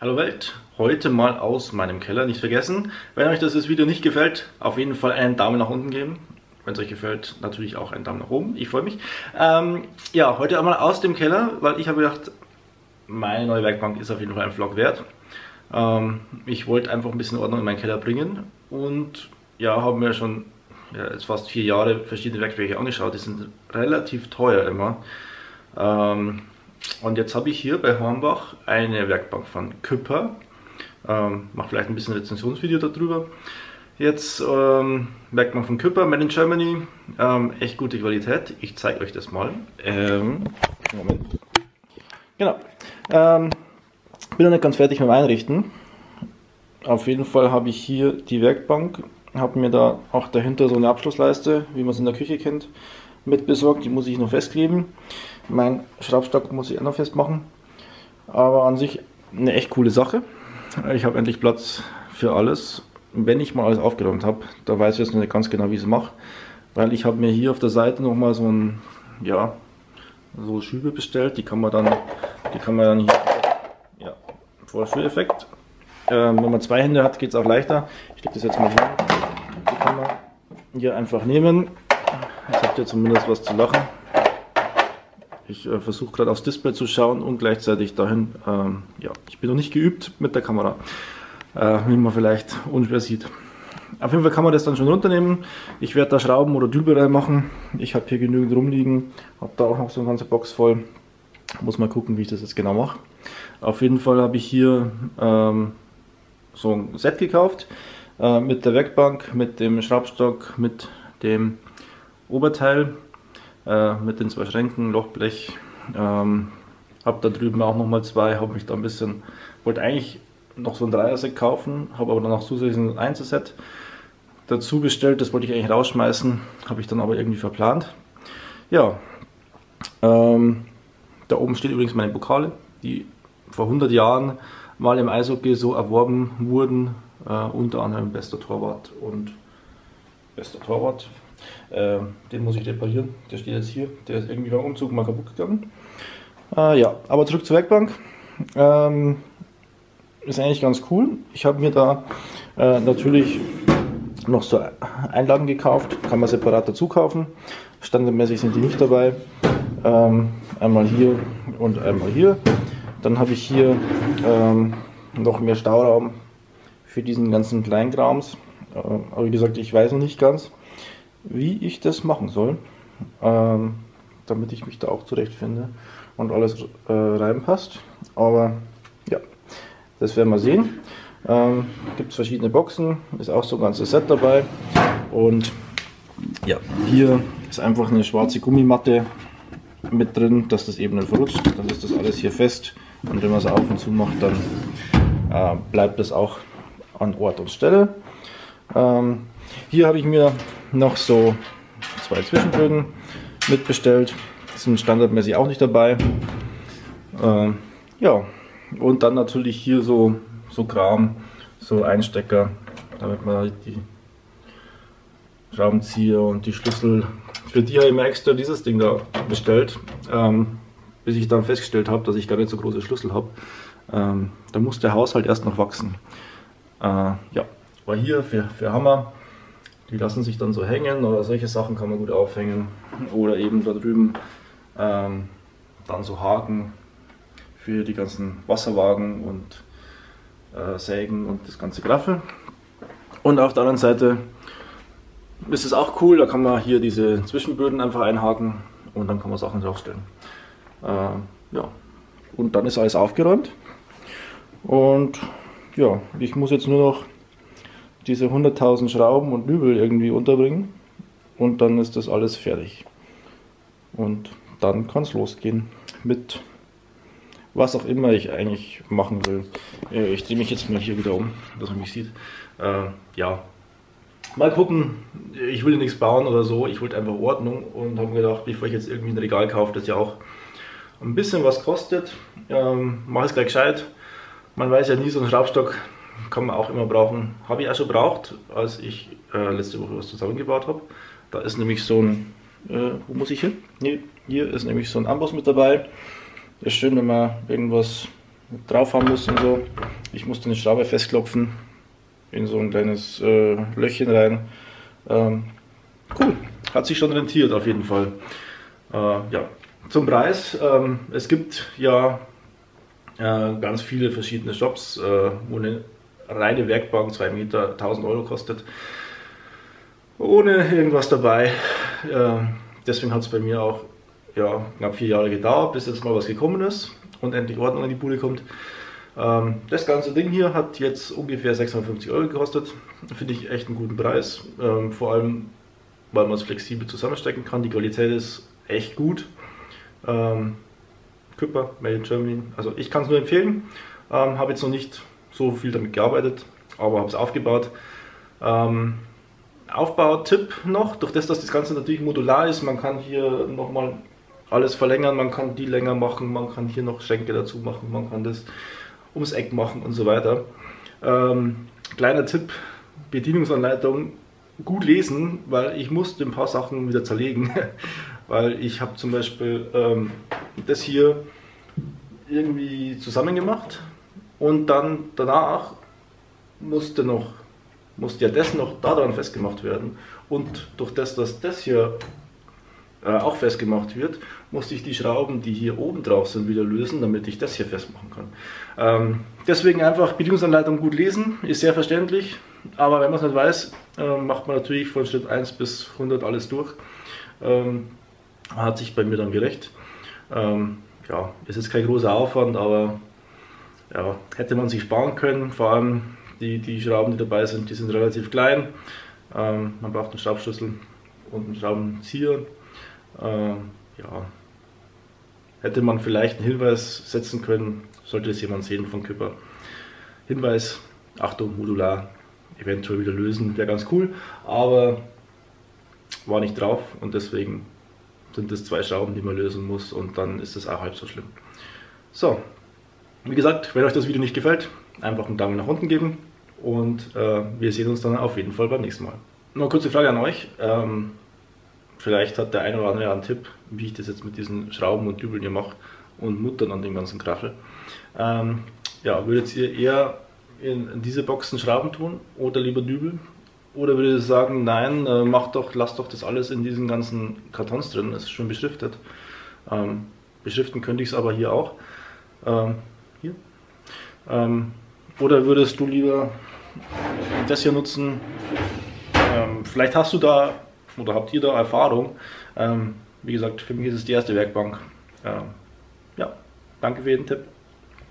Hallo Welt, heute mal aus meinem Keller, nicht vergessen. Wenn euch das Video nicht gefällt, auf jeden Fall einen Daumen nach unten geben. Wenn es euch gefällt, natürlich auch einen Daumen nach oben, ich freue mich. Ähm, ja, heute einmal aus dem Keller, weil ich habe gedacht, meine neue Werkbank ist auf jeden Fall ein Vlog wert. Ähm, ich wollte einfach ein bisschen Ordnung in meinen Keller bringen und ja, haben mir schon ja, jetzt fast vier Jahre verschiedene Werkzeuge angeschaut, die sind relativ teuer immer. Ähm, und jetzt habe ich hier bei Hornbach eine Werkbank von Küpper. Ähm, mache vielleicht ein bisschen Rezensionsvideo darüber. Jetzt ähm, Werkbank von Küpper, Made in Germany. Ähm, echt gute Qualität. Ich zeige euch das mal. Ähm, Moment. Genau. Ähm, bin noch nicht ganz fertig mit dem Einrichten. Auf jeden Fall habe ich hier die Werkbank. Habe mir da auch dahinter so eine Abschlussleiste, wie man es in der Küche kennt, mit besorgt. Die muss ich noch festkleben. Mein Schraubstock muss ich auch noch festmachen. Aber an sich eine echt coole Sache. Ich habe endlich Platz für alles. Wenn ich mal alles aufgeräumt habe, da weiß ich jetzt noch nicht ganz genau, wie ich es mache. Weil ich habe mir hier auf der Seite nochmal so ein, ja, so Schübe bestellt. Die kann man dann, die kann man dann hier, ja, Vorführeffekt. Ähm, wenn man zwei Hände hat, geht es auch leichter. Ich lege das jetzt mal hier. Die kann man hier einfach nehmen. Jetzt habt ihr zumindest was zu lachen. Ich äh, versuche gerade aufs Display zu schauen und gleichzeitig dahin. Ähm, ja, ich bin noch nicht geübt mit der Kamera, äh, wie man vielleicht unschwer sieht. Auf jeden Fall kann man das dann schon runternehmen. Ich werde da Schrauben oder Dübel machen. Ich habe hier genügend rumliegen. Habe da auch noch so eine ganze Box voll. Muss mal gucken, wie ich das jetzt genau mache. Auf jeden Fall habe ich hier ähm, so ein Set gekauft. Äh, mit der Werkbank, mit dem Schraubstock, mit dem Oberteil äh, mit den zwei Schränken, Lochblech. Ähm, habe da drüben auch nochmal zwei, habe mich da ein bisschen, wollte eigentlich noch so ein Dreier-Set kaufen, habe aber dann noch zusätzlich ein Einzelset dazu bestellt, das wollte ich eigentlich rausschmeißen, habe ich dann aber irgendwie verplant. Ja, ähm, da oben steht übrigens meine Pokale, die vor 100 Jahren mal im Eishockey so erworben wurden, äh, unter anderem bester Torwart und bester Torwart äh, den muss ich reparieren. Der steht jetzt hier. Der ist irgendwie beim Umzug mal kaputt gegangen. Äh, ja, aber zurück zur Werkbank. Ähm, ist eigentlich ganz cool. Ich habe mir da äh, natürlich noch so Einlagen gekauft. Kann man separat dazu kaufen. Standardmäßig sind die nicht dabei. Ähm, einmal hier und einmal hier. Dann habe ich hier ähm, noch mehr Stauraum für diesen ganzen Kleingrams. Äh, aber wie gesagt, ich weiß noch nicht ganz wie ich das machen soll, ähm, damit ich mich da auch zurechtfinde und alles äh, reinpasst. Aber ja, das werden wir sehen. Ähm, Gibt es verschiedene Boxen, ist auch so ein ganzes Set dabei. Und ja, hier ist einfach eine schwarze Gummimatte mit drin, dass das eben nicht verrutscht. Dann ist das alles hier fest. Und wenn man es auf und zu macht, dann äh, bleibt das auch an Ort und Stelle. Ähm, hier habe ich mir noch so zwei Zwischenbögen mitbestellt. Die sind standardmäßig auch nicht dabei. Ähm, ja, und dann natürlich hier so, so Kram, so Einstecker, damit man halt die Schraubenzieher und die Schlüssel, für die habe ich mir extra dieses Ding da bestellt, ähm, bis ich dann festgestellt habe, dass ich gar nicht so große Schlüssel habe. Ähm, da muss der Haushalt erst noch wachsen. Äh, ja, war hier für, für Hammer die lassen sich dann so hängen oder solche Sachen kann man gut aufhängen. Oder eben da drüben ähm, dann so Haken für die ganzen Wasserwagen und äh, Sägen und das ganze Graffel. Und auf der anderen Seite ist es auch cool, da kann man hier diese Zwischenböden einfach einhaken und dann kann man Sachen draufstellen. Äh, ja, und dann ist alles aufgeräumt. Und ja, ich muss jetzt nur noch diese 100.000 Schrauben und Dübel irgendwie unterbringen und dann ist das alles fertig. Und dann kann es losgehen mit was auch immer ich eigentlich machen will. Äh, ich drehe mich jetzt mal hier wieder um, dass man mich sieht. Äh, ja, mal gucken. Ich will nichts bauen oder so. Ich wollte einfach Ordnung und habe gedacht, bevor ich jetzt irgendwie ein Regal kaufe, das ja auch ein bisschen was kostet, ähm, mache ich es gleich gescheit. Man weiß ja nie, so ein Schraubstock kann man auch immer brauchen. Habe ich auch schon braucht, als ich äh, letzte Woche was zusammengebaut habe. Da ist nämlich so ein, äh, wo muss ich hin? Nee, hier ist nämlich so ein Amboss mit dabei. Ist schön, wenn man irgendwas drauf haben muss und so. Ich musste eine Schraube festklopfen in so ein kleines äh, Löchchen rein. Ähm, cool, hat sich schon rentiert auf jeden Fall. Äh, ja, zum Preis. Ähm, es gibt ja äh, ganz viele verschiedene Shops, äh, wo eine reine Werkbank 2 Meter 1000 Euro kostet. Ohne irgendwas dabei. Äh, deswegen hat es bei mir auch ja, knapp vier Jahre gedauert, bis jetzt mal was gekommen ist und endlich Ordnung in die Bude kommt. Ähm, das ganze Ding hier hat jetzt ungefähr 650 Euro gekostet. Finde ich echt einen guten Preis. Ähm, vor allem, weil man es flexibel zusammenstecken kann. Die Qualität ist echt gut. Ähm, Küpper, Made in Germany. Also ich kann es nur empfehlen. Ähm, habe jetzt noch nicht so viel damit gearbeitet, aber habe es aufgebaut. Ähm, Aufbautipp noch, durch das, dass das Ganze natürlich modular ist, man kann hier nochmal alles verlängern, man kann die länger machen, man kann hier noch Schenke dazu machen, man kann das ums Eck machen und so weiter. Ähm, kleiner Tipp, Bedienungsanleitung gut lesen, weil ich musste ein paar Sachen wieder zerlegen, weil ich habe zum Beispiel ähm, das hier irgendwie zusammen gemacht und dann danach musste noch musste ja das noch daran festgemacht werden und durch das, dass das hier äh, auch festgemacht wird, musste ich die Schrauben, die hier oben drauf sind, wieder lösen, damit ich das hier festmachen kann. Ähm, deswegen einfach Bedienungsanleitung gut lesen, ist sehr verständlich, aber wenn man es nicht weiß, äh, macht man natürlich von Schritt 1 bis 100 alles durch. Ähm, hat sich bei mir dann gerecht. Ähm, ja, ist kein großer Aufwand, aber ja, hätte man sich sparen können. Vor allem die, die Schrauben, die dabei sind, die sind relativ klein. Ähm, man braucht einen Schraubschlüssel und einen Schraubenzieher. Ähm, ja, hätte man vielleicht einen Hinweis setzen können, sollte es jemand sehen von Küpper. Hinweis, Achtung, modular, eventuell wieder lösen, wäre ganz cool, aber war nicht drauf und deswegen sind es zwei Schrauben, die man lösen muss und dann ist es auch halb so schlimm. So, wie gesagt, wenn euch das Video nicht gefällt, einfach einen Daumen nach unten geben und äh, wir sehen uns dann auf jeden Fall beim nächsten Mal. Noch eine kurze Frage an euch. Ähm, vielleicht hat der eine oder andere einen Tipp, wie ich das jetzt mit diesen Schrauben und Dübeln hier mache und Muttern an dem ganzen Krachel. Ähm, ja, würdet ihr eher in, in diese Boxen Schrauben tun oder lieber Dübel? Oder würdet ihr sagen, nein, äh, macht doch, lasst doch das alles in diesen ganzen Kartons drin, es ist schon beschriftet. Ähm, beschriften könnte ich es aber hier auch. Ähm, hier. Ähm, oder würdest du lieber das hier nutzen? Ähm, vielleicht hast du da oder habt ihr da Erfahrung? Ähm, wie gesagt, für mich ist es die erste Werkbank. Ähm, ja, danke für jeden Tipp.